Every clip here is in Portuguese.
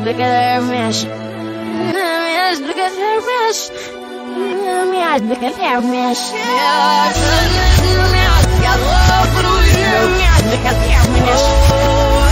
Brincadeiramente. Minhas brincadeiras. Minhas me Minhas brincadeiras. Minhas brincadeiras.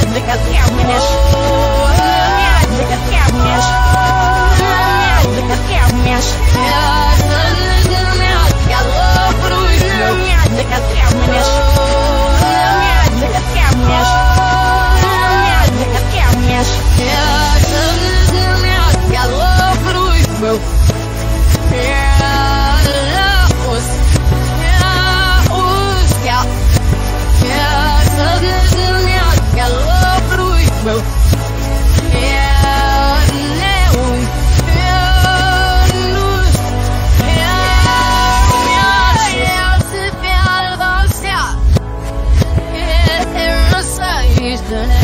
the night.